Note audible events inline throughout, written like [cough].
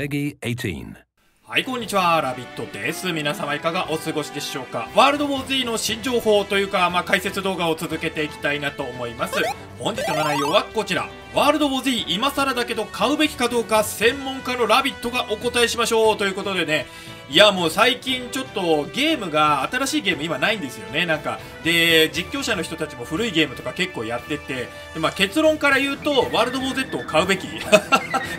ペギ 18. はい、こんにちは。ラビットです。皆様いかがお過ごしでしょうか？ワールドウォー Z の新情報というか、まあ、解説動画を続けていきたいなと思います。本日の内容はこちら。ワールドウォー Z 今更だけど買うべきかどうか専門家のラビットがお答えしましょうということでね、いやもう最近ちょっとゲームが新しいゲーム今ないんですよね。なんかで実況者の人たちも古いゲームとか結構やってて。で、まあ、結論から言うとワールドウォー Z を買うべき。[laughs]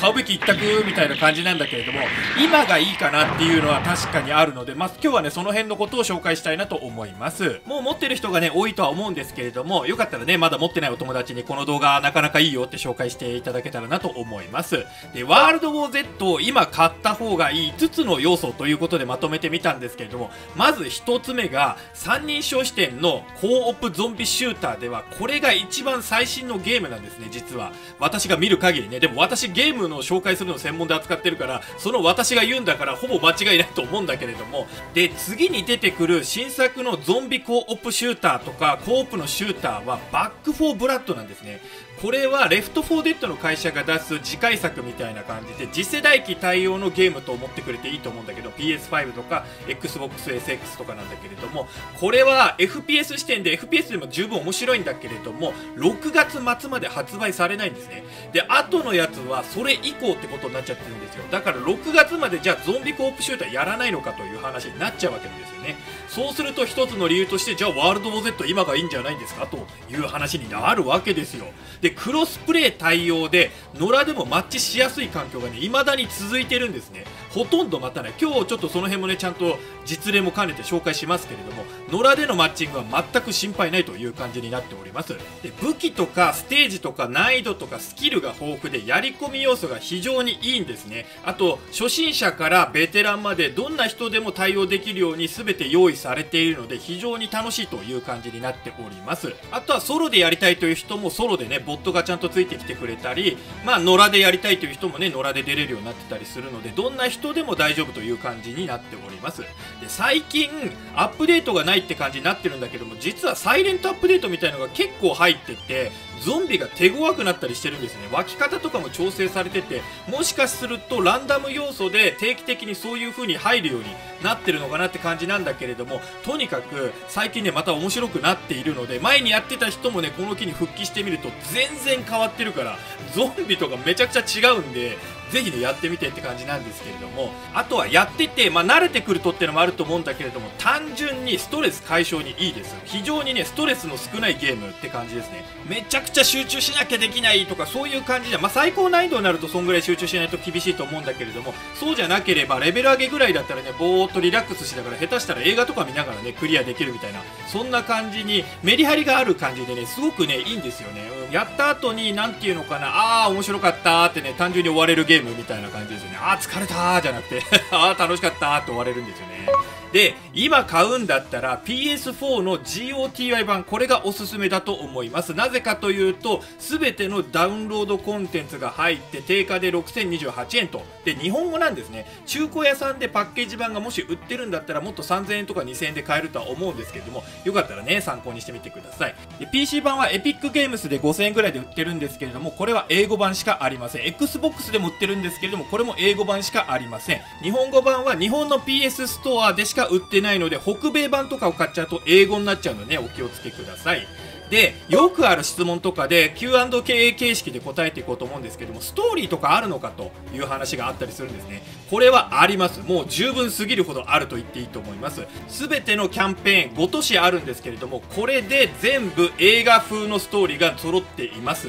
買うべき一択みたいな感じなんだけれども今がいいかなっていうのは確かにあるので、まあ、今日はねその辺のことを紹介したいなと思います。もう持ってる人がね多いとは思うんですけれどもよかったらねまだ持ってないお友達にこの動画なかなかいいよって紹介していただけたらなと思います。でワールドウォー Z を今買った方がいい5つの要素というということでまとめてみたんですけれどもまず1つ目が三人称視点のコーオプゾンビシューターではこれが一番最新のゲームなんですね実は。私が見る限りね。でも私ゲームの紹介するの専門で扱ってるからその私が言うんだからほぼ間違いないと思うんだけれども。で次に出てくる新作のゾンビコーオプシューターとかコープのシューターはバックフォーブラッドなんですね。これはレフト4デッドの会社が出す次回作みたいな感じで次世代機対応のゲームと思ってくれていいと思うんだけど PS5 とか XBOXSX とかなんだけれどもこれは FPS 視点で FPS でも十分面白いんだけれども6月末まで発売されないんですね。で後のやつはそれ以降ってことになっちゃってるんですよ。だから6月までじゃあゾンビコープシューターやらないのかという話になっちゃうわけなんですよね。そうすると一つの理由としてじゃあワールドウォー Z 今がいいんじゃないんですか？という話になるわけですよ。でクロスプレー対応で野良でもマッチしやすい環境がね未だに続いてるんですね。ほとんど待たない。今日ちょっとその辺もねちゃんと実例も兼ねて紹介しますけれども野良でのマッチングは全く心配ないという感じになっております。で武器とかステージとか難易度とかスキルが豊富でやり込み要素が非常にいいんですね。あと初心者からベテランまでどんな人でも対応できるように全て用意されているので非常に楽しいという感じになっております。あとはソロでやりたいという人もソロでねボットがちゃんとついてきてくれたりまあ野良でやりたいという人もね野良で出れるようになってたりするのでどんな人でも大丈夫という感じになっております。で最近アップデートがないって感じになってるんだけども実はサイレントアップデートみたいのが結構入っててゾンビが手強くなったりしてるんですね。湧き方とかも調整されててもしかするとランダム要素で定期的にそういう風に入るようになってるのかなって感じなんだけれどもとにかく最近ねまた面白くなっているので前にやってた人もねこの機に復帰してみると全然変わってるからゾンビとかめちゃくちゃ違うんでぜひねやってみてって感じなんですけれども。あとはやってて、まあ、慣れてくるとってのもあると思うんだけれども単純にストレス解消にいいです。非常にねストレスの少ないゲームって感じですね。めちゃくちゃ集中しなきゃできないとかそういう感じじゃまあ最高難易度になるとそんぐらい集中しないと厳しいと思うんだけれどもそうじゃなければレベル上げぐらいだったらねぼーっとリラックスしながら下手したら映画とか見ながらねクリアできるみたいなそんな感じにメリハリがある感じでねすごくねいいんですよね、うん、やった後に何ていうのかなああ面白かったってね単純に終われるゲームみたいな感じですよね。ああ疲れたーじゃなくて [laughs] ああ楽しかったって終われるんですよね。で今買うんだったら PS4 の GOTY 版これがおすすめだと思います。なぜかというと全てのダウンロードコンテンツが入って定価で6028円と。で日本語なんですね。中古屋さんでパッケージ版がもし売ってるんだったらもっと3000円とか2000円で買えるとは思うんですけれどもよかったらね参考にしてみてください。で PC 版はエピックゲームスで5000円ぐらいで売ってるんですけれどもこれは英語版しかありません。XBOX でも売ってるんですけれどもこれも英語版しかありません。日本語版は日本の PS ストアでしか売ってないので北米版とかを買っちゃうと英語になっちゃうので、ね、お気をつけください。でよくある質問とかで Q&A 形式で答えていこうと思うんですけどもストーリーとかあるのかという話があったりするんですね。これはあります。もう十分すぎるほどあると言っていいと思います。全てのキャンペーン5都市あるんですけれどもこれで全部映画風のストーリーが揃っています。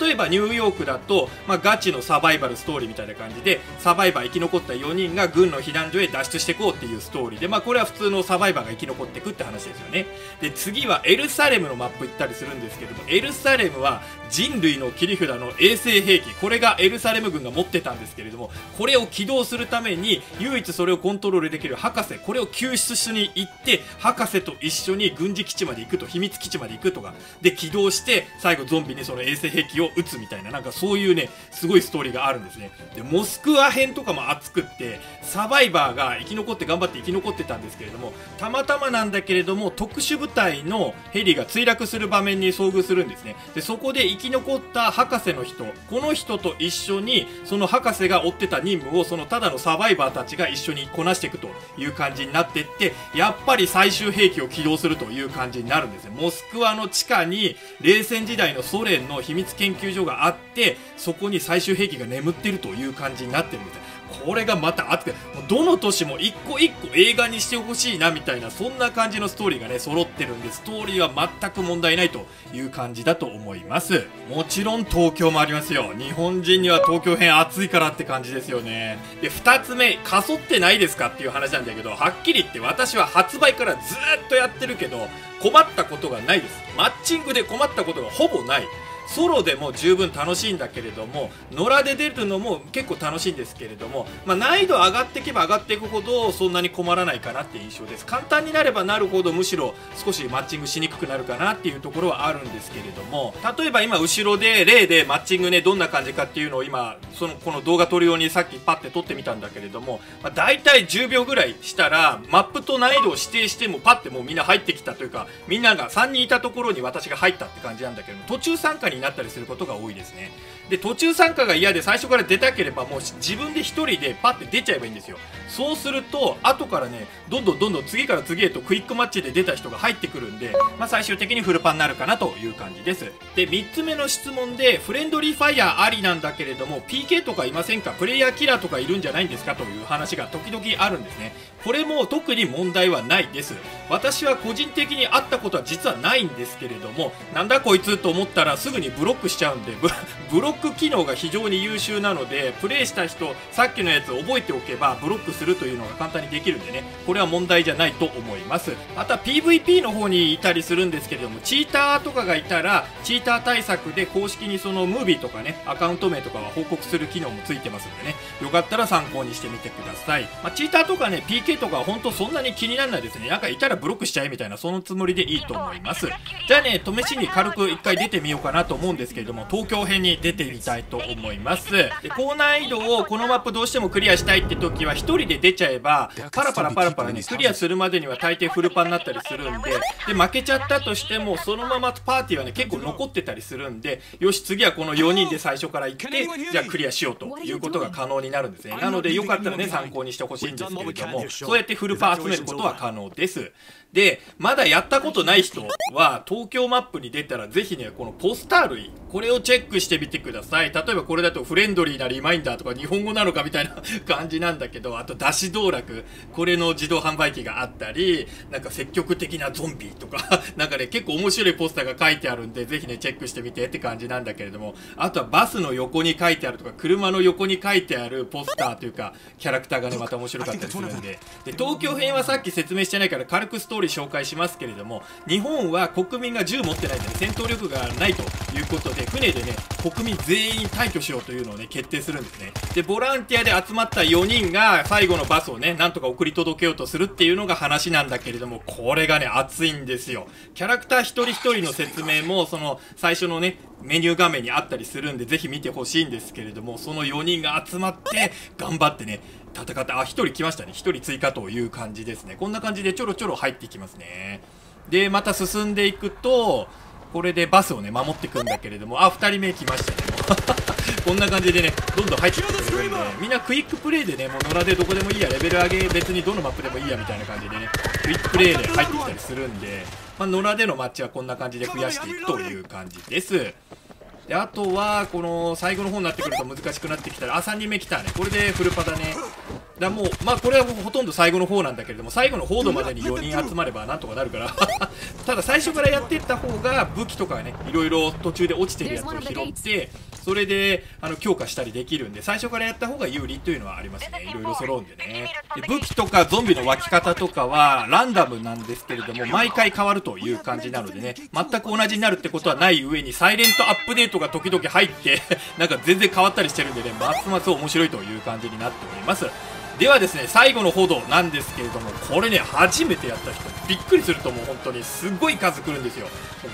例えばニューヨークだと、まあ、ガチのサバイバルストーリーみたいな感じでサバイバー生き残った4人が軍の避難所へ脱出していこうっていうストーリーで、まあ、これは普通のサバイバーが生き残っていくって話ですよね。で次はエルサレムのマップ行ったりするんですけどもエルサレムは人類の切り札の衛星兵器これがエルサレム軍が持ってたんですけれどもこれを起動するために唯一それをコントロールできる博士これを救出しに行って博士と一緒に軍事基地まで行くと秘密基地まで行くとかで起動して最後ゾンビにその衛星兵器を撃つみたいななんかそういうねすごいストーリーがあるんですね。でモスクワ編とかも熱くってサバイバーが生き残って頑張って生き残ってたんですけれどもたまたまなんだけれども特殊部隊のヘリが墜落する場面に遭遇するんですね。でそこで生き残った博士の人この人と一緒にその博士が追ってた任務をそのただのサバイバーたちが一緒にこなしていくという感じになっていってやっぱり最終兵器を起動するという感じになるんですね。モスクワの地下に冷戦時代のソ連の秘密研究所があってそこに最終兵器が眠ってるという感じになってるんですこれがまた熱くてどの年も一個一個映画にしてほしいなみたいなそんな感じのストーリーがね揃ってるんでストーリーは全く問題ないという感じだと思います。もちろん東京もありますよ。日本人には東京編暑いからって感じですよね。で2つ目かそってないですかっていう話なんだけどはっきり言って私は発売からずっとやってるけど困ったことがないです。マッチングで困ったことがほぼない。ソロでも十分楽しいんだけれども野良で出るのも結構楽しいんですけれども、まあ、難易度上がっていけば上がっていくほどそんなに困らないかなっていう印象です。簡単になればなるほどむしろ少しマッチングしにくくなるかなっていうところはあるんですけれども例えば今後ろで例でマッチングねどんな感じかっていうのを今そのこの動画撮るようにさっきパッて撮ってみたんだけれども、まあ、大体10秒ぐらいしたらマップと難易度を指定してもパッてもうみんな入ってきたというかみんなが3人いたところに私が入ったって感じなんだけども途中参加にになったりすることが多いですね。で途中参加が嫌で最初から出たければもう自分で1人でパッて出ちゃえばいいんですよ。そうすると後からねどんどんどんどん次から次へとクイックマッチで出た人が入ってくるんで、まあ、最終的にフルパンになるかなという感じです。で3つ目の質問でフレンドリーファイヤーありなんだけれども PK とかいませんか？プレイヤーキラーとかいるんじゃないんですか？という話が時々あるんですね。これも特に問題はないです。私は個人的に会ったことは実はないんですけれどもなんだこいつと思ったらすぐにブロックしちゃうんでブロック機能が非常に優秀なのでプレイした人さっきのやつ覚えておけばブロックすするというのが簡単にできるんでねこれは問題じゃないと思います。また PVP の方にいたりするんですけれどもチーターとかがいたらチーター対策で公式にそのムービーとかねアカウント名とかは報告する機能もついてますんでねよかったら参考にしてみてください、まあ、チーターとかね PK とかは本当そんなに気にならないですね。なんかいたらブロックしちゃえみたいなそのつもりでいいと思います。じゃあね試しに軽く1回出てみようかなと思うんですけれども東京編に出てみたいと思います。で高難易度をこのマップどうしてもクリアしたいって時は1人で出ちゃえばパラパラパラパラねクリアするまでには大抵フルパンになったりするんでで負けちゃったとしてもそのままパーティーはね結構残ってたりするんでよし次はこの4人で最初から行ってじゃあクリアしようということが可能になるんですね。なのでよかったらね参考にしてほしいんですけれどもそうやってフルパン集めることは可能ですでまだやったことない人は東京マップに出たらぜひねこのポスター類これをチェックしてみてください。例えばこれだとフレンドリーなリマインダーとか日本語なのかみたいな [laughs] 感じなんだけどあと出し道楽これの自動販売機があったりなんか積極的なゾンビとか [laughs] なんかね結構面白いポスターが書いてあるんでぜひねチェックしてみてって感じなんだけれどもあとはバスの横に書いてあるとか車の横に書いてあるポスターというかキャラクターがねまた面白かったりするんで。で東京編はさっき説明してないから軽くストーリー紹介しますけれども日本は国民が銃持ってないので、戦闘力がないということで船でね国民全員退去しようというのをね決定するんですね。でボランティアで集まった4人が最後のバスをねなんとか送り届けようとするっていうのが話なんだけれどもこれがね熱いんですよ。キャラクター一人一人の説明もその最初のねメニュー画面にあったりするんでぜひ見てほしいんですけれどもその4人が集まって頑張ってね戦ってあ1人来ましたね。1人追加という感じですね。こんな感じでちょろちょろ入っていきますね。でまた進んでいくとこれでバスをね守っていくんだけれども。あ2人目来ましたね。[laughs] こんな感じでねどんどん入ってきてくれるんでみんなクイックプレイでねもう野良でどこでもいいや。レベル上げ別にどのマップでもいいやみたいな感じでねクイックプレイで入ってきたりするんで、まあ、野良でのマッチはこんな感じで増やしていくという感じです。であとはこの最後の方になってくると難しくなってきたらあ3人目来たね。これでフルパだねだもうまあこれはほとんど最後の方なんだけれども最後の報道までに4人集まればなんとかなるから。[laughs] ただ最初からやっていった方が武器とかねいろいろ途中で落ちてるやつを拾ってそれであの強化したりできるんで最初からやった方が有利というのはありますね。いろいろ揃うんでね。で武器とかゾンビの湧き方とかはランダムなんですけれども毎回変わるという感じなのでね全く同じになるってことはない上にサイレントアップデートが時々入って [laughs] なんか全然変わったりしてるんでねますます面白いという感じになっておりますではですね最後の報道なんですけれどもこれね初めてやった人びっくりすると思う本当にすごい数来るんですよ。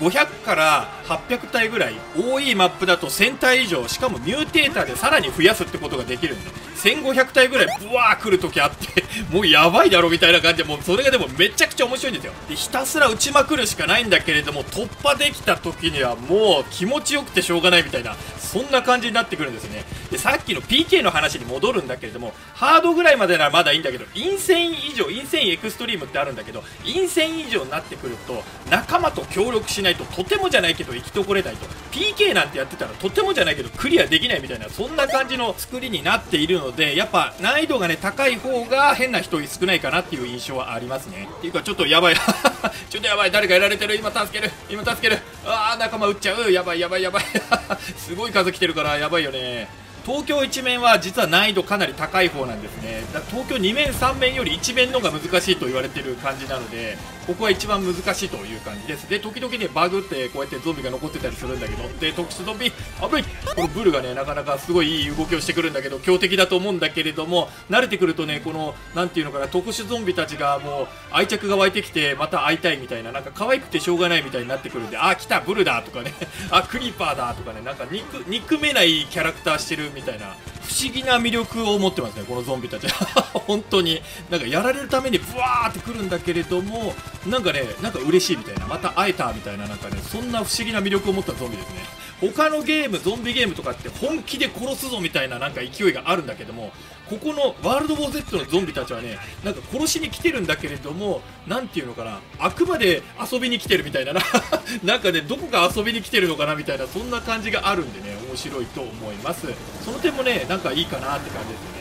500から800体ぐらい多いマップだと1000体以上しかもミューテーターでさらに増やすってことができるんで1500体ぐらいブワー来る時あってもうやばいだろみたいな感じでもうそれがでもめちゃくちゃ面白いんですよ。でひたすら打ちまくるしかないんだけれども突破できた時にはもう気持ちよくてしょうがないみたいなそんな感じになってくるんですね。でさっきの PK の話に戻るんだけれどもハードぐらいまでならまだいいんだけど陰線以上陰線エクストリームってあるんだけど陰線以上になってくると仲間と協力しないととてもじゃないけど生き残れないと。PK なんてやってたらとてもじゃないけどクリアできないみたいなそんな感じの作りになっているのでやっぱ難易度がね高い方が変な人少ないかなっていう印象はありますね。っていうかちょっとやばい。[laughs] ちょっとやばい。誰かやられてる？今助ける。今助ける。ああ仲間撃っちゃう。やばいやばいやばい。[laughs] すごい数来てるからやばいよね。東京一面は実は難易度かなり高い方なんですね。だ東京2面3面より1面の方が難しいと言われてる感じなのでここは一番難しいという感じです。で時々ねバグってこうやってゾンビが残ってたりするんだけど。で特殊ゾンビ危ない。このブルがねなかなかすごいいい動きをしてくるんだけど強敵だと思うんだけれども慣れてくるとねこのなんていうのかな特殊ゾンビたちがもう愛着が湧いてきてまた会いたいみたいななんか可愛くてしょうがないみたいになってくるんであ来たブルだとかね。あクリーパーだとかね。なんか憎憎めないキャラクターしてるみたいな。不思議な魅力を持ってますねこのゾンビたち。[laughs] 本当に。なんかやられるためにブワーってくるんだけれどもなんかねなんか嬉しいみたいなまた会えたみたいななんかねそんな不思議な魅力を持ったゾンビですね。他のゲームゾンビゲームとかって本気で殺すぞみたいななんか勢いがあるんだけどもここのワールド・ウォー・ゼットのゾンビたちはねなんか殺しに来てるんだけれども何ていうのかなあくまで遊びに来てるみたいなな [laughs] なんかねどこか遊びに来てるのかなみたいなそんな感じがあるんでね面白いと思います。その点もねなんかいいかなって感じです。よね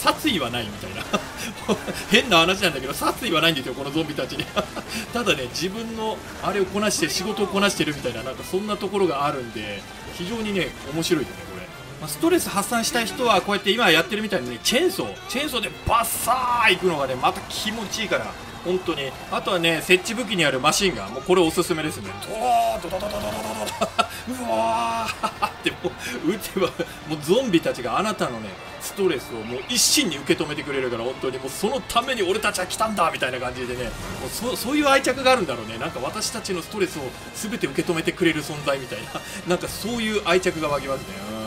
殺意はないみたいな。[laughs] 変な話なんだけど殺意はないんですよこのゾンビたちに。[laughs] ただね自分のあれをこなして仕事をこなしてるみたいななんかそんなところがあるんで非常にね面白いですねこれ。まあ、ストレス発散したい人はこうやって今やってるみたいに、ね、チェーンソー。チェーンソーでバッサーいくのがねまた気持ちいいから本当に。あとはね設置武器にあるマシンガン。もうこれおすすめですね。ドードドドドドドドドうわーってもう撃てばもうゾンビたちがあなたのねストレスをもう一身に受け止めてくれるから本当にもうそのために俺たちは来たんだみたいな感じでねもうそそういう愛着があるんだろうね。なんか私たちのストレスを全て受け止めてくれる存在みたいな。[laughs] なんかそういう愛着が湧きますね。うん。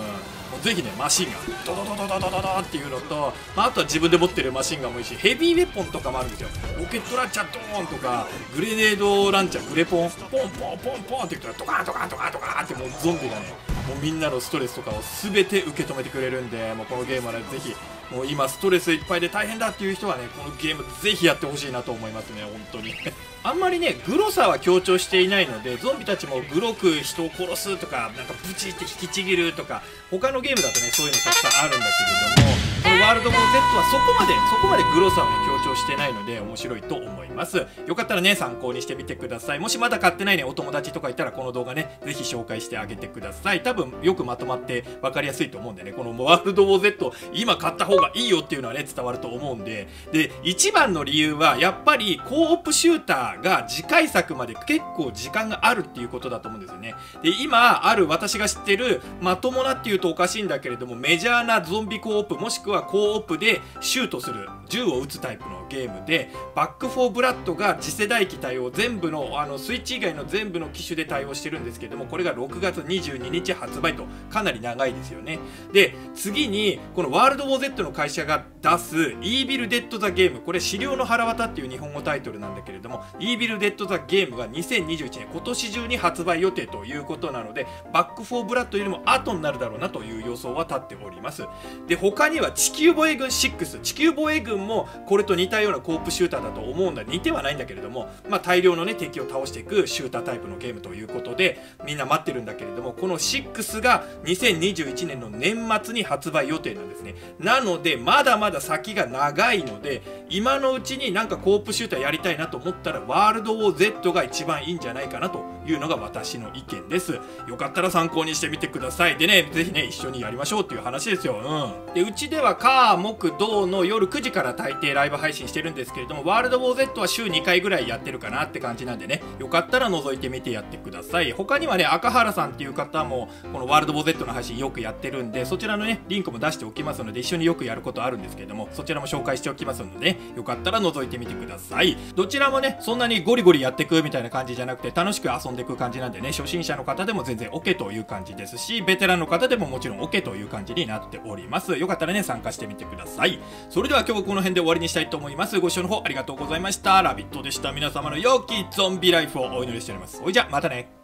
もうぜひねマシンガンドドドドドドドドっていうのと、まあ、あとは自分で持ってるマシンガンもいいしヘビーウェポンとかもあるんですよ。ロケットランチャードーンとかグレネードランチャーグレポンポンポンポンポンって言ったらドカンドカンドカンドカンってもうゾンビがねもうみんなのストレスとかを全て受け止めてくれるんでもうこのゲームはねぜひもう今ストレスいっぱいで大変だっていう人はねこのゲームぜひやってほしいなと思いますね本当に。[laughs] あんまりねグロさは強調していないのでゾンビたちもグロく人を殺すとかなんかブチって引きちぎるとか他のゲームだとねそういうのたくさんあるんだけれどもこのワールド・ウォー Z はそこまでそこまでグロさをね強調してないので面白いと思います。よかったらね参考にしてみてください。もしまだ買ってないねお友達とかいたらこの動画ねぜひ紹介してあげてください。多分よくまとまって分かりやすいと思うんでねこのワールド・ウォー Z 今買った方がいいよっていうのはね伝わると思うんで。で一番の理由はやっぱりコーオプシューターが次回作まで結構時間があるっていうことだと思うんですよね。で今ある私が知ってるまともなっていうとおかしいんだけれどもメジャーなゾンビ Co-op もしくはは Co-op でシュートする。銃を撃つタイプのゲームで Back 4 Blood が次世代機対応全部のあのスイッチ以外の全部の機種で対応してるんですけどもこれが6月22日発売とかなり長いですよね。で次にこの World War Z の会社が出す「Evil Dead: The Game」これ「死霊のはらわた」っていう日本語タイトルなんだけれども「Evil Dead: The Game」が2021年今年中に発売予定ということなのでBack 4 Blood よりも後になるだろうなという予想は立っております。で他には地球防衛軍6地球防衛軍もこれと似たような Co-op シューターだと思うんだ似てはないんだけれども、まあ、大量のね敵を倒していくシュータータイプのゲームということでみんな待ってるんだけれどもこの6が2021年の年末に発売予定なんですね。なのでまだまだ先が長いので今のうちになんか Co-op シューターやりたいなと思ったらワールドウォー Z が一番いいんじゃないかなというのが私の意見です。よかったら参考にしてみてください。でねぜひね一緒にやりましょうっていう話ですよ。うん。でうちでは火木土の夜9時からから大抵ライブ配信してるんですけれどもワールドウォー Z は週2回ぐらいやってるかなって感じなんでね。よかったら覗いてみてやってください。他にはね赤原さんっていう方もこのワールドウォー Z の配信よくやってるんでそちらのねリンクも出しておきますので一緒によくやることあるんですけどもそちらも紹介しておきますので、ね、よかったら覗いてみてください。どちらもねそんなにゴリゴリやってくみたいな感じじゃなくて楽しく遊んでいく感じなんでね初心者の方でも全然 OK という感じですしベテランの方でももちろん OK という感じになっております。よかったらね参加してみてください。それでは今日はこの辺で終わりにしたいと思います。ご視聴の方ありがとうございました。ラビットでした。皆様の良きゾンビライフをお祈りしております。ほいじゃまたね。